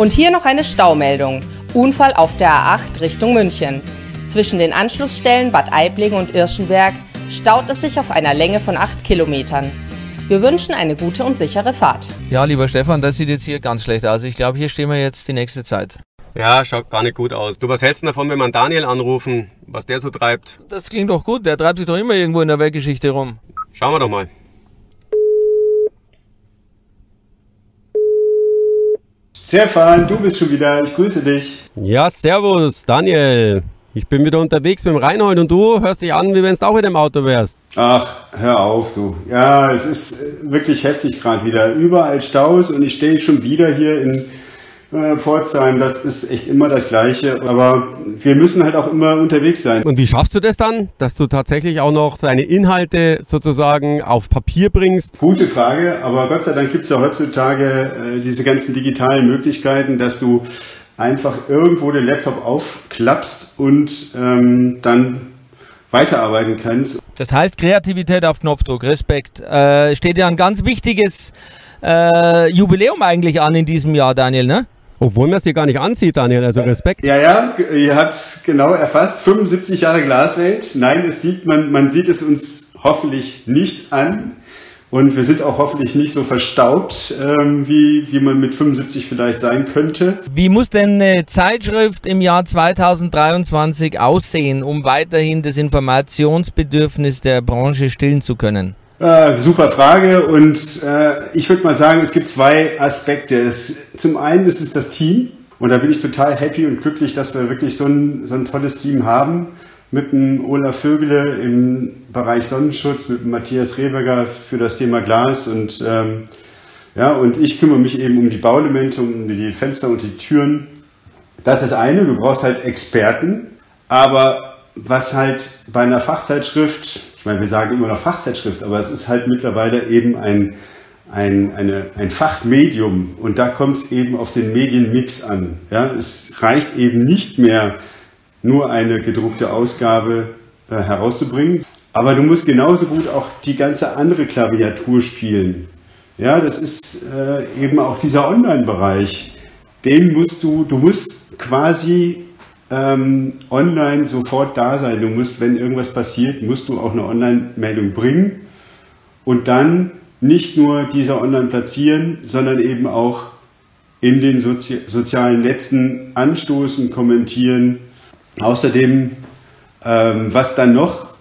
Und hier noch eine Staumeldung. Unfall auf der A8 Richtung München. Zwischen den Anschlussstellen Bad Aibling und Irschenberg staut es sich auf einer Länge von 8 Kilometern. Wir wünschen eine gute und sichere Fahrt. Ja, lieber Stefan, das sieht jetzt hier ganz schlecht aus. Ich glaube, hier stehen wir jetzt die nächste Zeit. Ja, schaut gar nicht gut aus. Du, was hältst du davon, wenn wir Daniel anrufen, was der so treibt? Das klingt doch gut. Der treibt sich doch immer irgendwo in der Weltgeschichte rum. Schauen wir doch mal. Stefan, du bist schon wieder. Ich grüße dich. Ja, servus, Daniel. Ich bin wieder unterwegs mit dem Reinhold und du hörst dich an, wie wenn du auch in dem Auto wärst. Ach, hör auf, du. Ja, es ist wirklich heftig gerade wieder. Überall Staus und ich stehe schon wieder hier in äh, Pforzheim, das ist echt immer das Gleiche. Aber wir müssen halt auch immer unterwegs sein. Und wie schaffst du das dann, dass du tatsächlich auch noch deine Inhalte sozusagen auf Papier bringst? Gute Frage, aber Gott sei Dank gibt es ja heutzutage äh, diese ganzen digitalen Möglichkeiten, dass du einfach irgendwo den Laptop aufklappst und ähm, dann weiterarbeiten kannst. Das heißt Kreativität auf Knopfdruck, Respekt. Äh, steht ja ein ganz wichtiges äh, Jubiläum eigentlich an in diesem Jahr, Daniel, ne? Obwohl man es dir gar nicht ansieht, Daniel, also Respekt. Ja, ja, ihr habt es genau erfasst. 75 Jahre Glaswelt. Nein, es sieht man, man sieht es uns hoffentlich nicht an. Und wir sind auch hoffentlich nicht so verstaubt, ähm, wie, wie man mit 75 vielleicht sein könnte. Wie muss denn eine Zeitschrift im Jahr 2023 aussehen, um weiterhin das Informationsbedürfnis der Branche stillen zu können? Äh, super Frage und äh, ich würde mal sagen, es gibt zwei Aspekte. Es, zum einen ist es das Team und da bin ich total happy und glücklich, dass wir wirklich so ein, so ein tolles Team haben mit dem Olaf Vögele im Bereich Sonnenschutz, mit dem Matthias Rehberger für das Thema Glas und ähm, ja, und ich kümmere mich eben um die Bauelemente, um die Fenster und die Türen. Das ist das eine, du brauchst halt Experten, aber was halt bei einer Fachzeitschrift ich meine, wir sagen immer noch Fachzeitschrift, aber es ist halt mittlerweile eben ein, ein, eine, ein Fachmedium und da kommt es eben auf den Medienmix an. Ja? Es reicht eben nicht mehr, nur eine gedruckte Ausgabe äh, herauszubringen, aber du musst genauso gut auch die ganze andere Klaviatur spielen. Ja, das ist äh, eben auch dieser Online-Bereich. Den musst du, du musst quasi ähm, online sofort da sein. Du musst, wenn irgendwas passiert, musst du auch eine Online-Meldung bringen und dann nicht nur diese online platzieren, sondern eben auch in den Sozi sozialen Netzen anstoßen, kommentieren. Außerdem, ähm, was dann noch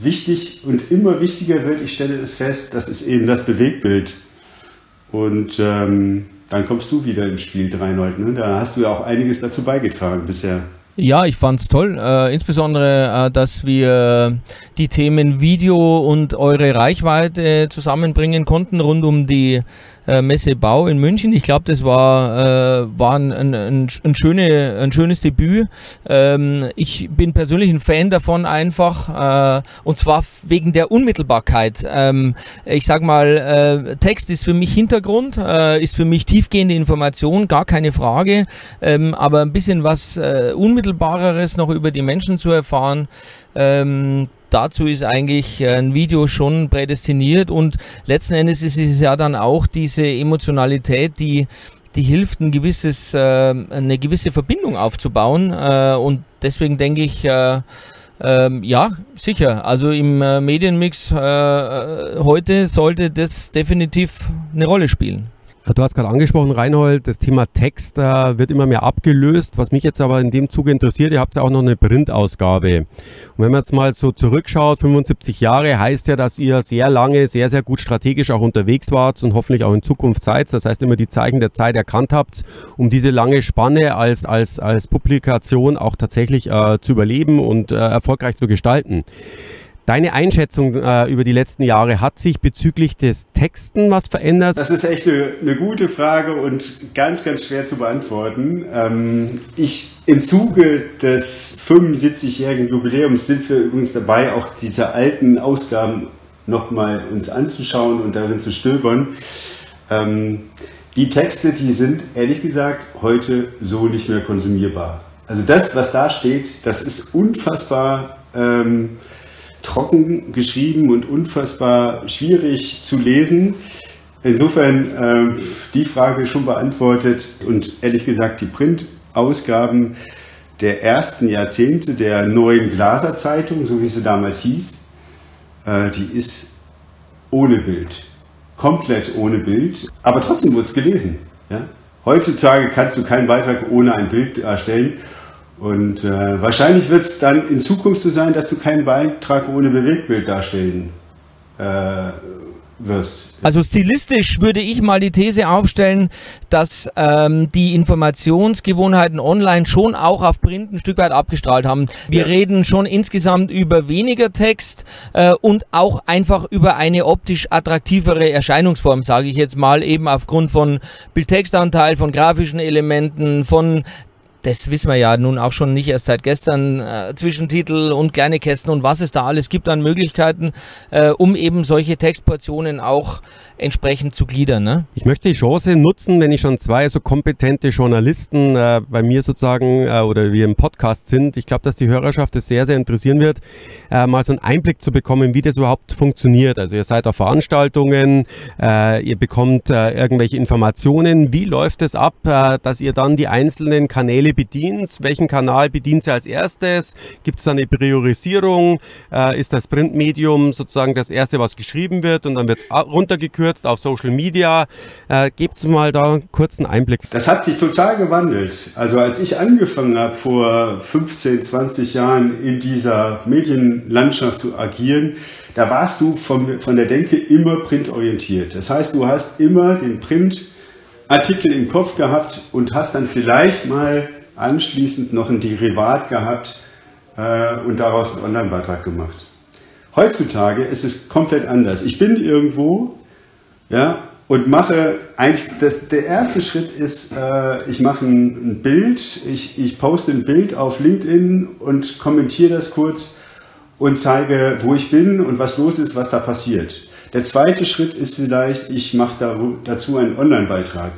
wichtig und immer wichtiger wird, ich stelle es fest, das ist eben das Bewegtbild. Und ähm, dann kommst du wieder ins Spiel, Reinhold. Ne? Da hast du ja auch einiges dazu beigetragen bisher. Ja, ich fand's toll. Äh, insbesondere, äh, dass wir die Themen Video und eure Reichweite zusammenbringen konnten rund um die äh, Messe Bau in München. Ich glaube, das war, äh, war ein, ein, ein, schöne, ein schönes Debüt. Ähm, ich bin persönlich ein Fan davon einfach äh, und zwar wegen der Unmittelbarkeit. Ähm, ich sag mal, äh, Text ist für mich Hintergrund, äh, ist für mich tiefgehende Information, gar keine Frage, ähm, aber ein bisschen was äh, Unmittelbareres noch über die Menschen zu erfahren. Dazu ist eigentlich äh, ein Video schon prädestiniert und letzten Endes ist es ja dann auch diese Emotionalität, die die hilft, ein gewisses, äh, eine gewisse Verbindung aufzubauen. Äh, und deswegen denke ich, äh, ähm, ja, sicher. Also im äh, Medienmix äh, heute sollte das definitiv eine Rolle spielen. Du hast gerade angesprochen, Reinhold, das Thema Text äh, wird immer mehr abgelöst. Was mich jetzt aber in dem Zuge interessiert, ihr habt ja auch noch eine Printausgabe. Und wenn man jetzt mal so zurückschaut, 75 Jahre heißt ja, dass ihr sehr lange, sehr, sehr gut strategisch auch unterwegs wart und hoffentlich auch in Zukunft seid. Das heißt, immer die Zeichen der Zeit erkannt habt, um diese lange Spanne als, als, als Publikation auch tatsächlich äh, zu überleben und äh, erfolgreich zu gestalten. Deine Einschätzung äh, über die letzten Jahre, hat sich bezüglich des Texten was verändert? Das ist echt eine, eine gute Frage und ganz, ganz schwer zu beantworten. Ähm, ich, Im Zuge des 75-jährigen Jubiläums sind wir übrigens dabei, auch diese alten Ausgaben nochmal uns anzuschauen und darin zu stöbern. Ähm, die Texte, die sind ehrlich gesagt heute so nicht mehr konsumierbar. Also das, was da steht, das ist unfassbar... Ähm, trocken geschrieben und unfassbar schwierig zu lesen. insofern äh, die Frage schon beantwortet und ehrlich gesagt die Printausgaben der ersten Jahrzehnte der neuen Glaser Zeitung, so wie sie damals hieß, äh, die ist ohne Bild. Komplett ohne Bild. Aber trotzdem wurde es gelesen. Ja? Heutzutage kannst du keinen Beitrag ohne ein Bild erstellen. Und äh, wahrscheinlich wird es dann in Zukunft so sein, dass du keinen Beitrag ohne Bewegtbild darstellen äh, wirst. Also stilistisch würde ich mal die These aufstellen, dass ähm, die Informationsgewohnheiten online schon auch auf Print ein Stück weit abgestrahlt haben. Wir ja. reden schon insgesamt über weniger Text äh, und auch einfach über eine optisch attraktivere Erscheinungsform, sage ich jetzt mal, eben aufgrund von Bildtextanteil, von grafischen Elementen, von das wissen wir ja nun auch schon nicht erst seit gestern, äh, Zwischentitel und kleine Kästen und was es da alles gibt an Möglichkeiten, äh, um eben solche Textportionen auch entsprechend zu gliedern. Ne? Ich möchte die Chance nutzen, wenn ich schon zwei so kompetente Journalisten äh, bei mir sozusagen äh, oder wir im Podcast sind. Ich glaube, dass die Hörerschaft es sehr, sehr interessieren wird, äh, mal so einen Einblick zu bekommen, wie das überhaupt funktioniert. Also ihr seid auf Veranstaltungen, äh, ihr bekommt irgendwelche Informationen. Wie läuft es ab, dass ihr dann die einzelnen Kanäle bedient? Welchen Kanal bedient ihr als erstes? Gibt es da eine Priorisierung? ist das Printmedium sozusagen das erste, was geschrieben wird und dann wird es runtergekürt? abgekürzt auf Social Media. Äh, Gebt mal da einen kurzen Einblick. Das hat sich total gewandelt. Also als ich angefangen habe vor 15, 20 Jahren in dieser Medienlandschaft zu agieren, da warst du von, von der Denke immer printorientiert. Das heißt, du hast immer den Printartikel im Kopf gehabt und hast dann vielleicht mal anschließend noch ein Derivat gehabt äh, und daraus einen Online-Beitrag gemacht. Heutzutage ist es komplett anders. Ich bin irgendwo, ja, und mache eigentlich, das, der erste Schritt ist, äh, ich mache ein, ein, Bild, ich, ich poste ein Bild auf LinkedIn und kommentiere das kurz und zeige, wo ich bin und was los ist, was da passiert. Der zweite Schritt ist vielleicht, ich mache da, dazu einen Online-Beitrag.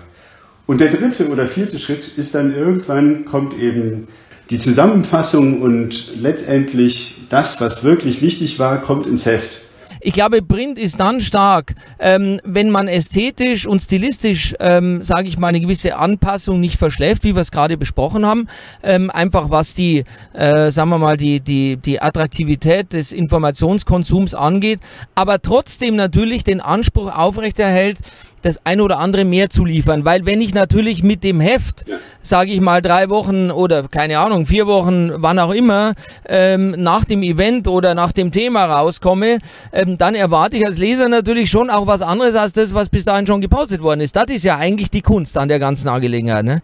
Und der dritte oder vierte Schritt ist dann irgendwann kommt eben die Zusammenfassung und letztendlich das, was wirklich wichtig war, kommt ins Heft. Ich glaube, Print ist dann stark, ähm, wenn man ästhetisch und stilistisch, ähm, sage ich mal, eine gewisse Anpassung nicht verschläft, wie wir es gerade besprochen haben. Ähm, einfach was die, äh, sagen wir mal, die, die, die Attraktivität des Informationskonsums angeht, aber trotzdem natürlich den Anspruch aufrechterhält, das ein oder andere mehr zu liefern. Weil wenn ich natürlich mit dem Heft, sage ich mal, drei Wochen oder keine Ahnung, vier Wochen, wann auch immer, ähm, nach dem Event oder nach dem Thema rauskomme, ähm, dann erwarte ich als Leser natürlich schon auch was anderes als das, was bis dahin schon gepostet worden ist. Das ist ja eigentlich die Kunst an der ganzen Angelegenheit. Ne?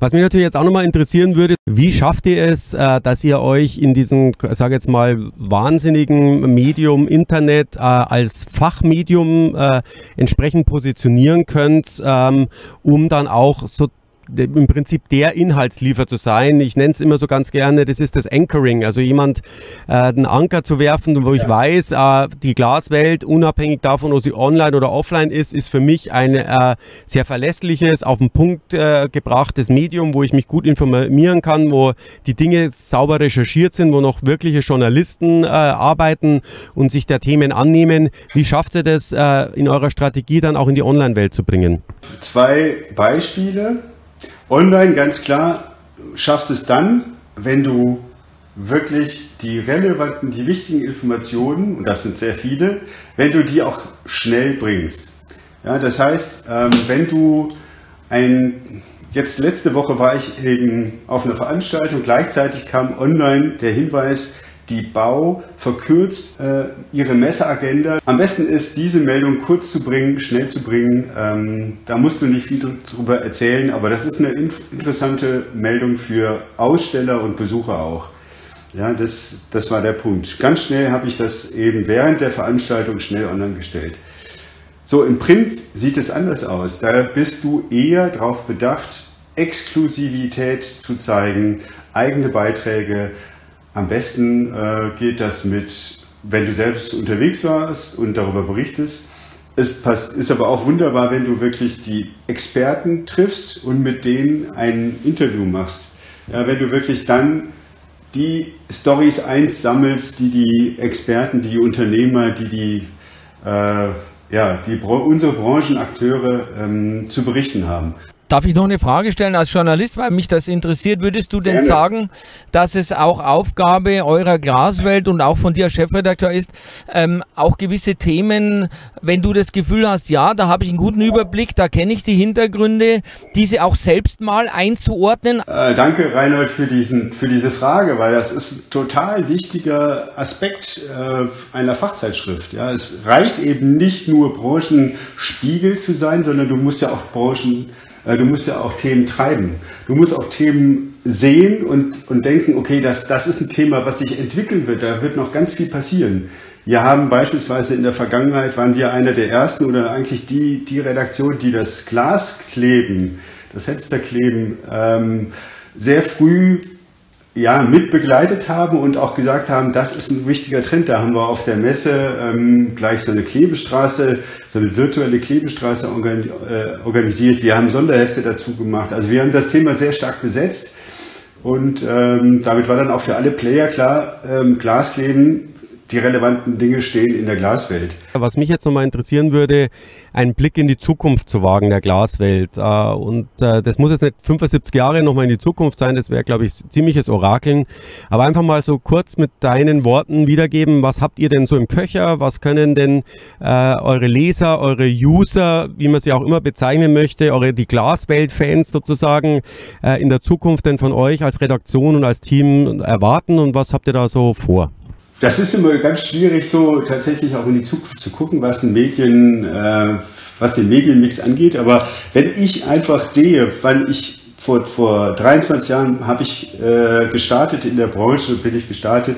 Was mich natürlich jetzt auch nochmal interessieren würde, wie schafft ihr es, äh, dass ihr euch in diesem, sage jetzt mal, wahnsinnigen Medium Internet äh, als Fachmedium äh, entsprechend positionieren könnt, ähm, um dann auch so im Prinzip der Inhaltsliefer zu sein. Ich nenne es immer so ganz gerne, das ist das Anchoring, also jemand äh, einen Anker zu werfen, wo ich weiß, äh, die Glaswelt, unabhängig davon, ob sie online oder offline ist, ist für mich ein äh, sehr verlässliches, auf den Punkt äh, gebrachtes Medium, wo ich mich gut informieren kann, wo die Dinge sauber recherchiert sind, wo noch wirkliche Journalisten äh, arbeiten und sich der Themen annehmen. Wie schafft ihr das äh, in eurer Strategie dann auch in die Online-Welt zu bringen? Zwei Beispiele. Online ganz klar schaffst es dann, wenn du wirklich die relevanten, die wichtigen Informationen, und das sind sehr viele, wenn du die auch schnell bringst. Ja, das heißt, ähm, wenn du ein, jetzt letzte Woche war ich eben auf einer Veranstaltung, gleichzeitig kam online der Hinweis, die Bau verkürzt äh, ihre Messeagenda. Am besten ist, diese Meldung kurz zu bringen, schnell zu bringen. Ähm, da musst du nicht viel darüber erzählen, aber das ist eine in interessante Meldung für Aussteller und Besucher auch. Ja, das, das war der Punkt. Ganz schnell habe ich das eben während der Veranstaltung schnell online gestellt. So, im Print sieht es anders aus. Da bist du eher darauf bedacht, Exklusivität zu zeigen, eigene Beiträge, am besten äh, geht das mit, wenn du selbst unterwegs warst und darüber berichtest. Es passt, ist aber auch wunderbar, wenn du wirklich die Experten triffst und mit denen ein Interview machst. Ja, wenn du wirklich dann die Stories eins sammelst, die die Experten, die Unternehmer, die die äh, ja, die, unsere Branchenakteure ähm, zu berichten haben. Darf ich noch eine Frage stellen als Journalist, weil mich das interessiert? Würdest du denn Gerne. sagen, dass es auch Aufgabe eurer Glaswelt und auch von dir als Chefredakteur ist, ähm, auch gewisse Themen, wenn du das Gefühl hast, ja, da habe ich einen guten Überblick, da kenne ich die Hintergründe, diese auch selbst mal einzuordnen? Äh, danke, Reinhold, für, diesen, für diese Frage, weil das ist ein total wichtiger Aspekt äh, einer Fachzeitschrift. Ja, es reicht eben nicht nur Branchenspiegel zu sein, sondern du musst ja auch Branchen du musst ja auch Themen treiben. Du musst auch Themen sehen und, und denken, okay, das, das ist ein Thema, was sich entwickeln wird. Da wird noch ganz viel passieren. Wir haben beispielsweise in der Vergangenheit, waren wir einer der ersten oder eigentlich die, die Redaktion, die das Glaskleben, das Fensterkleben ähm, sehr früh ja, mit begleitet haben und auch gesagt haben, das ist ein wichtiger Trend. Da haben wir auf der Messe ähm, gleich so eine Klebestraße, so eine virtuelle Klebestraße organi äh, organisiert. Wir haben Sonderhefte dazu gemacht. Also wir haben das Thema sehr stark besetzt und ähm, damit war dann auch für alle Player klar, ähm, Glaskleben die relevanten Dinge stehen in der Glaswelt. Was mich jetzt nochmal interessieren würde, einen Blick in die Zukunft zu wagen der Glaswelt. Äh, und äh, das muss jetzt nicht 75 Jahre nochmal in die Zukunft sein, das wäre, glaube ich, ziemliches Orakeln. Aber einfach mal so kurz mit deinen Worten wiedergeben, was habt ihr denn so im Köcher? Was können denn äh, eure Leser, eure User, wie man sie auch immer bezeichnen möchte, eure die Glaswelt-Fans sozusagen in der Zukunft denn von euch als Redaktion und als Team erwarten und was habt ihr da so vor? Das ist immer ganz schwierig, so tatsächlich auch in die Zukunft zu gucken, was den Medien, äh, was den Medienmix angeht. Aber wenn ich einfach sehe, weil ich vor, vor 23 Jahren habe ich äh, gestartet in der Branche, bin ich gestartet.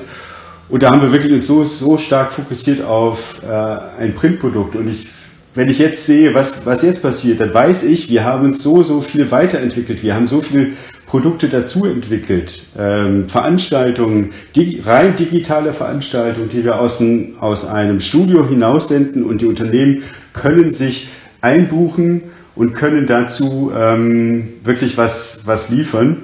Und da haben wir wirklich uns so, so stark fokussiert auf äh, ein Printprodukt. Und ich, wenn ich jetzt sehe, was, was jetzt passiert, dann weiß ich, wir haben uns so, so viel weiterentwickelt. Wir haben so viel Produkte dazu entwickelt, ähm, Veranstaltungen, die, rein digitale Veranstaltungen, die wir aus, ein, aus einem Studio hinaussenden und die Unternehmen können sich einbuchen und können dazu ähm, wirklich was, was liefern.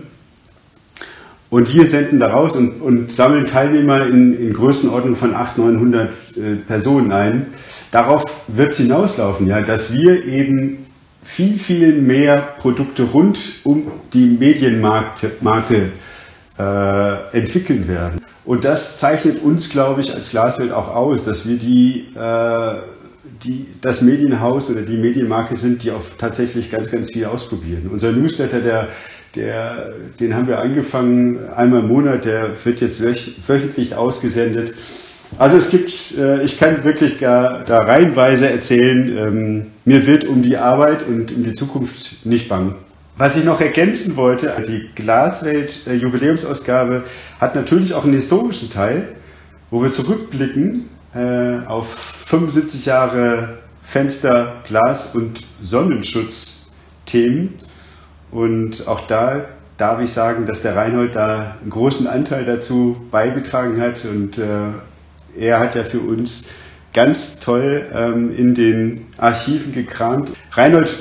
Und wir senden daraus und, und sammeln Teilnehmer in, in Größenordnung von 800, 900 äh, Personen ein. Darauf wird es hinauslaufen, ja, dass wir eben viel, viel mehr Produkte rund um die Medienmarke äh, entwickeln werden. Und das zeichnet uns, glaube ich, als Glaswelt auch aus, dass wir die, äh, die, das Medienhaus oder die Medienmarke sind, die auch tatsächlich ganz, ganz viel ausprobieren. Unser Newsletter, der, der, den haben wir angefangen einmal im Monat, der wird jetzt wöchentlich ausgesendet. Also es gibt, äh, ich kann wirklich gar, da reihenweise erzählen, ähm, mir wird um die Arbeit und um die Zukunft nicht bang. Was ich noch ergänzen wollte, die Glaswelt äh, Jubiläumsausgabe hat natürlich auch einen historischen Teil, wo wir zurückblicken äh, auf 75 Jahre Fenster, Glas und Sonnenschutzthemen. Und auch da darf ich sagen, dass der Reinhold da einen großen Anteil dazu beigetragen hat und er hat ja für uns ganz toll ähm, in den Archiven gekramt. Reinhold,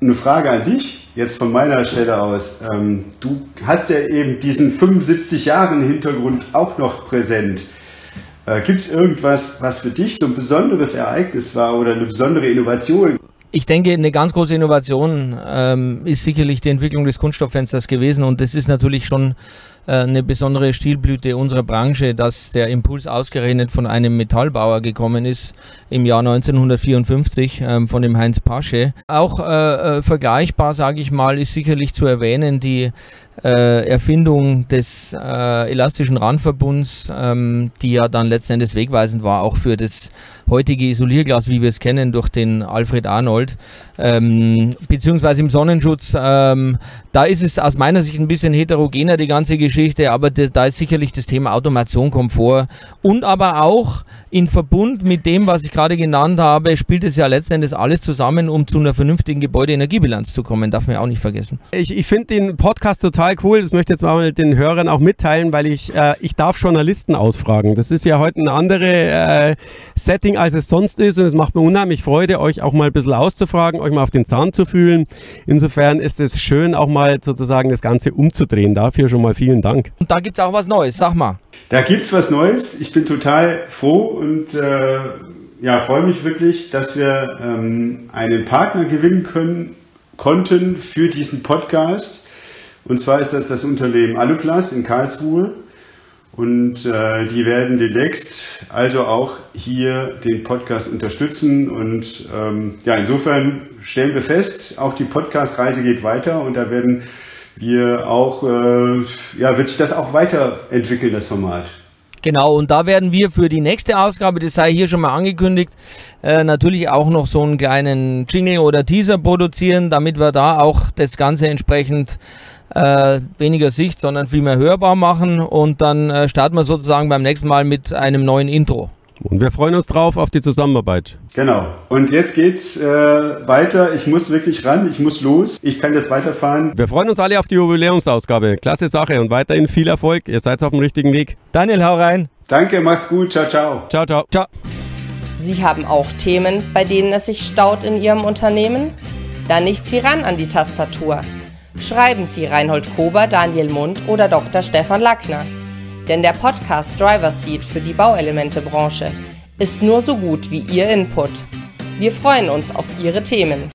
eine Frage an dich, jetzt von meiner Stelle aus. Ähm, du hast ja eben diesen 75 Jahren Hintergrund auch noch präsent. Äh, Gibt es irgendwas, was für dich so ein besonderes Ereignis war oder eine besondere Innovation? Ich denke, eine ganz große Innovation ähm, ist sicherlich die Entwicklung des Kunststofffensters gewesen und das ist natürlich schon äh, eine besondere Stilblüte unserer Branche, dass der Impuls ausgerechnet von einem Metallbauer gekommen ist im Jahr 1954 ähm, von dem Heinz Pasche. Auch äh, äh, vergleichbar, sage ich mal, ist sicherlich zu erwähnen die äh, Erfindung des äh, elastischen Randverbunds, ähm, die ja dann letzten Endes wegweisend war, auch für das heutige Isolierglas, wie wir es kennen, durch den Alfred Arnold, ähm, beziehungsweise im Sonnenschutz. Ähm, da ist es aus meiner Sicht ein bisschen heterogener, die ganze Geschichte, aber da ist sicherlich das Thema Automation, Komfort und aber auch in Verbund mit dem, was ich gerade genannt habe, spielt es ja letzten Endes alles zusammen, um zu einer vernünftigen Gebäudeenergiebilanz zu kommen. Darf man ja auch nicht vergessen. Ich, ich finde den Podcast total cool. Das möchte ich jetzt mal den Hörern auch mitteilen, weil ich, äh, ich darf Journalisten ausfragen. Das ist ja heute ein anderes äh, Setting, als es sonst ist. Und es macht mir unheimlich Freude, euch auch mal ein bisschen auszufragen, euch mal auf den Zahn zu fühlen. Insofern ist es schön, auch mal sozusagen das Ganze umzudrehen. Dafür schon mal vielen Dank. Und da gibt es auch was Neues. Sag mal. Da gibt es was Neues. Ich bin total froh und äh, ja, freue mich wirklich, dass wir ähm, einen Partner gewinnen können, konnten für diesen Podcast. Und zwar ist das das Unternehmen Aluplast in Karlsruhe. Und äh, die werden demnächst also auch hier den Podcast unterstützen. Und ähm, ja, insofern stellen wir fest, auch die Podcast-Reise geht weiter und da werden wir auch, äh, ja, wird sich das auch weiterentwickeln, das Format. Genau, und da werden wir für die nächste Ausgabe, das sei hier schon mal angekündigt, äh, natürlich auch noch so einen kleinen Jingle oder Teaser produzieren, damit wir da auch das Ganze entsprechend äh, weniger Sicht, sondern viel mehr hörbar machen. Und dann äh, starten wir sozusagen beim nächsten Mal mit einem neuen Intro. Und wir freuen uns drauf auf die Zusammenarbeit. Genau. Und jetzt geht's äh, weiter. Ich muss wirklich ran. Ich muss los. Ich kann jetzt weiterfahren. Wir freuen uns alle auf die Jubiläumsausgabe. Klasse Sache und weiterhin viel Erfolg. Ihr seid auf dem richtigen Weg. Daniel, hau rein. Danke, macht's gut. Ciao, ciao. Ciao, ciao. Ciao. Sie haben auch Themen, bei denen es sich staut in Ihrem Unternehmen? Dann nichts wie ran an die Tastatur. Schreiben Sie Reinhold Kober, Daniel Mund oder Dr. Stefan Lackner. Denn der Podcast Driver Seat für die Bauelementebranche ist nur so gut wie Ihr Input. Wir freuen uns auf Ihre Themen.